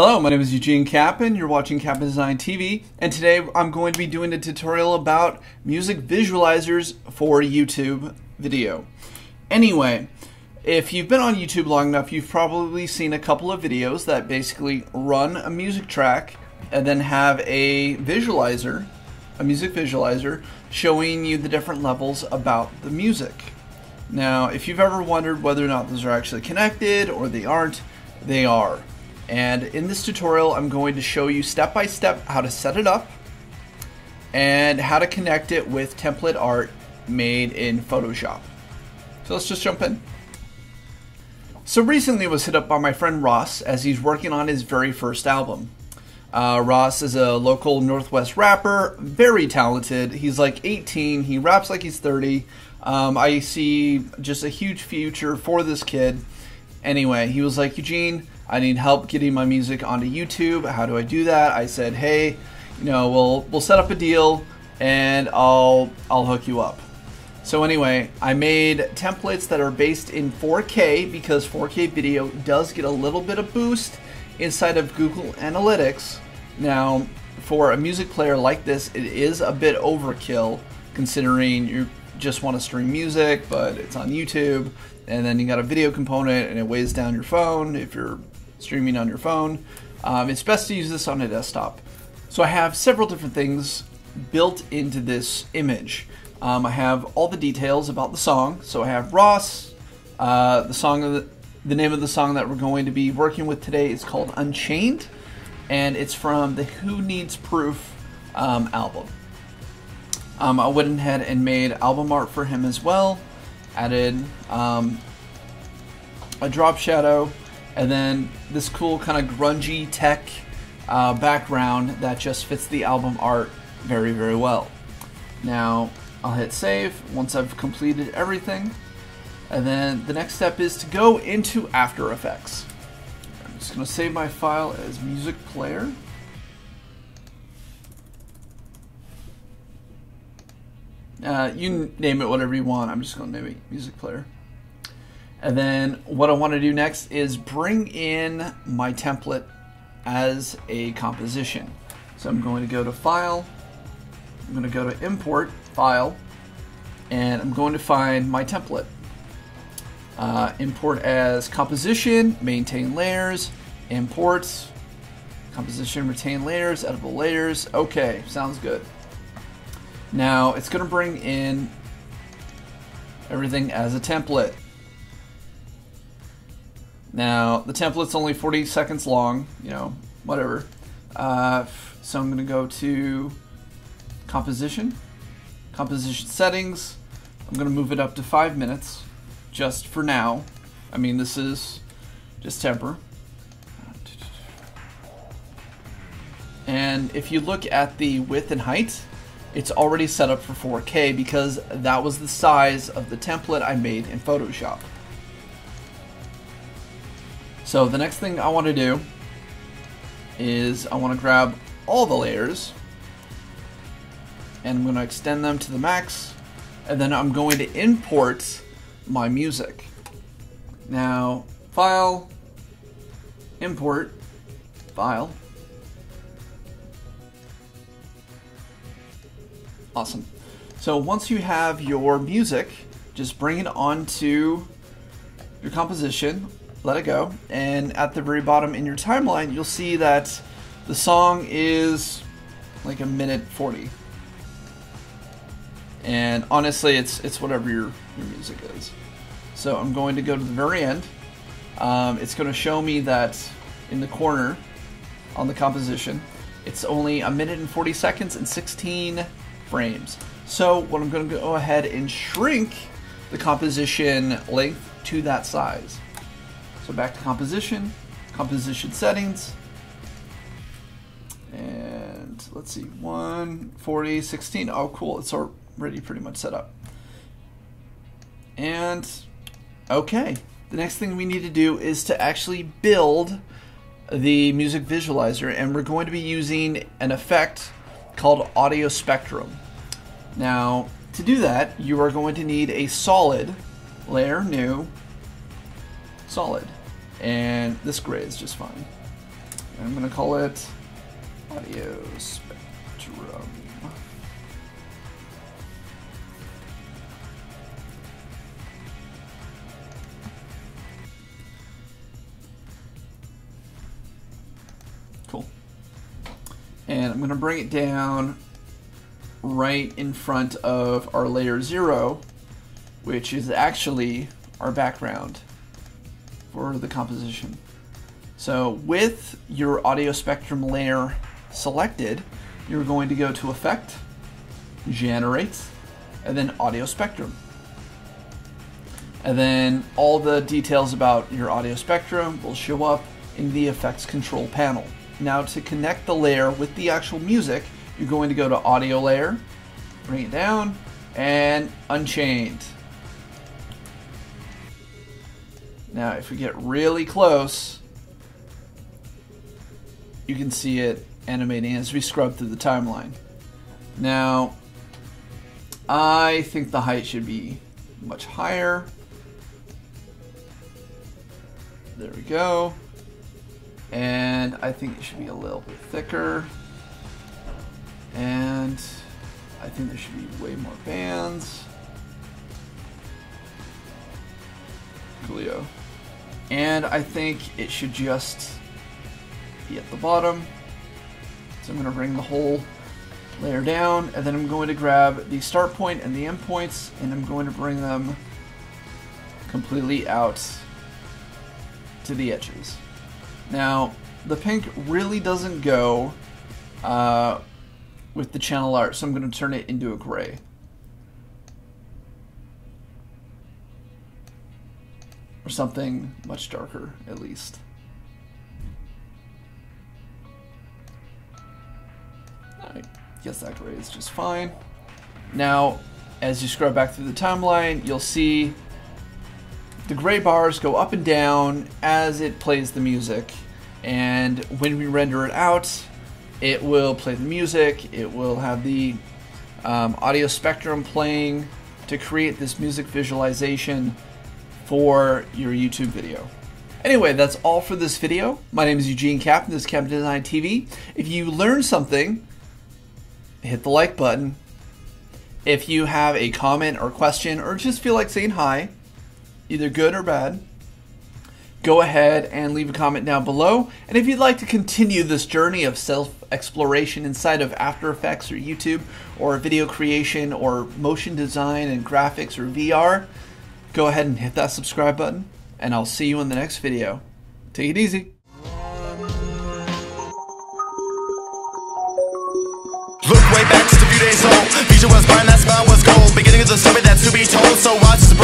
Hello, my name is Eugene Capon. You're watching Capon Design TV, and today I'm going to be doing a tutorial about music visualizers for YouTube video. Anyway, if you've been on YouTube long enough, you've probably seen a couple of videos that basically run a music track and then have a visualizer, a music visualizer, showing you the different levels about the music. Now, if you've ever wondered whether or not those are actually connected or they aren't, they are. And in this tutorial, I'm going to show you step by step how to set it up and how to connect it with template art made in Photoshop. So let's just jump in. So recently was hit up by my friend Ross as he's working on his very first album. Uh, Ross is a local Northwest rapper, very talented. He's like 18, he raps like he's 30. Um, I see just a huge future for this kid. Anyway, he was like, Eugene, I need help getting my music onto YouTube. How do I do that? I said, hey, you know, we'll we'll set up a deal and I'll I'll hook you up. So anyway, I made templates that are based in 4K because 4K video does get a little bit of boost inside of Google Analytics. Now, for a music player like this, it is a bit overkill considering you just want to stream music, but it's on YouTube, and then you got a video component and it weighs down your phone if you're streaming on your phone. Um, it's best to use this on a desktop. So I have several different things built into this image. Um, I have all the details about the song. So I have Ross. Uh, the song of the, the name of the song that we're going to be working with today is called Unchained, and it's from the Who Needs Proof um, album. Um, I went ahead and made album art for him as well. Added um, a drop shadow, and then this cool kind of grungy tech uh, background that just fits the album art very, very well. Now, I'll hit save once I've completed everything. And then the next step is to go into After Effects. I'm just going to save my file as music player. Uh, you name it whatever you want. I'm just going to name it music player. And then what I want to do next is bring in my template as a composition. So I'm going to go to File, I'm going to go to Import, File, and I'm going to find my template. Uh, import as composition, maintain layers, imports, composition, retain layers, editable layers. Okay, sounds good. Now it's going to bring in everything as a template. Now the template's only 40 seconds long, you know, whatever. Uh, so I'm going to go to composition, composition settings. I'm going to move it up to five minutes just for now. I mean, this is just temper. And if you look at the width and height, it's already set up for 4K because that was the size of the template I made in Photoshop. So the next thing I want to do is I want to grab all the layers and I'm going to extend them to the max and then I'm going to import my music. Now, file, import, file, Awesome. So once you have your music, just bring it onto your composition, let it go, and at the very bottom in your timeline, you'll see that the song is like a minute 40. And honestly, it's it's whatever your, your music is. So I'm going to go to the very end. Um, it's going to show me that in the corner on the composition, it's only a minute and 40 seconds and 16 frames. So what I'm going to go ahead and shrink the composition length to that size. So back to composition, composition settings, and let's see, 140, 16. Oh, cool. It's already pretty much set up. And okay, the next thing we need to do is to actually build the music visualizer, and we're going to be using an effect called Audio Spectrum. Now, to do that, you are going to need a solid layer, new, solid. And this gray is just fine. I'm going to call it audio spectrum. I'm going to bring it down right in front of our layer 0, which is actually our background for the composition. So with your audio spectrum layer selected, you're going to go to Effect, Generate, and then Audio Spectrum. And then all the details about your audio spectrum will show up in the effects control panel. Now to connect the layer with the actual music, you're going to go to audio layer, bring it down, and unchained. Now if we get really close, you can see it animating as we scrub through the timeline. Now, I think the height should be much higher. There we go. And I think it should be a little bit thicker. And I think there should be way more bands. Coolio. And I think it should just be at the bottom. So I'm going to bring the whole layer down, and then I'm going to grab the start point and the end points, and I'm going to bring them completely out to the edges. Now, the pink really doesn't go uh, with the channel art, so I'm going to turn it into a gray. Or something much darker, at least. I guess that gray is just fine. Now, as you scrub back through the timeline, you'll see the gray bars go up and down as it plays the music. And when we render it out, it will play the music, it will have the um, audio spectrum playing to create this music visualization for your YouTube video. Anyway, that's all for this video. My name is Eugene Capon. This is Capon Design TV. If you learned something, hit the like button. If you have a comment or question or just feel like saying hi, either good or bad, go ahead and leave a comment down below. And if you'd like to continue this journey of self exploration inside of After Effects or YouTube or video creation or motion design and graphics or VR, go ahead and hit that subscribe button. And I'll see you in the next video. Take it easy. Look way back just a few days old. Vision was that smile was gold. Beginning that's to be told, so watch